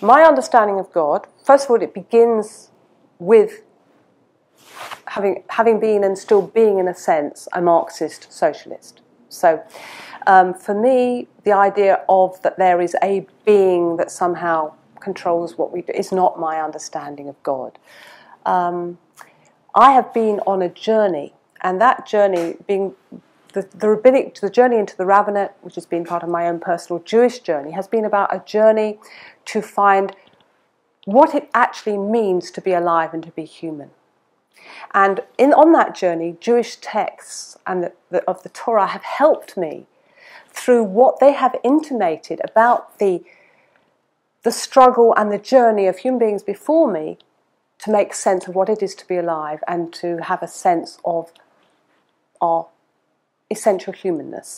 my understanding of God, first of all, it begins with having, having been and still being, in a sense, a Marxist socialist. So, um, for me, the idea of that there is a being that somehow controls what we do is not my understanding of God. Um, I have been on a journey, and that journey being the, the rabbinic, the journey into the rabbinate, which has been part of my own personal Jewish journey, has been about a journey to find what it actually means to be alive and to be human. And in, on that journey, Jewish texts and the, the, of the Torah have helped me through what they have intimated about the, the struggle and the journey of human beings before me to make sense of what it is to be alive and to have a sense of our essential humanness.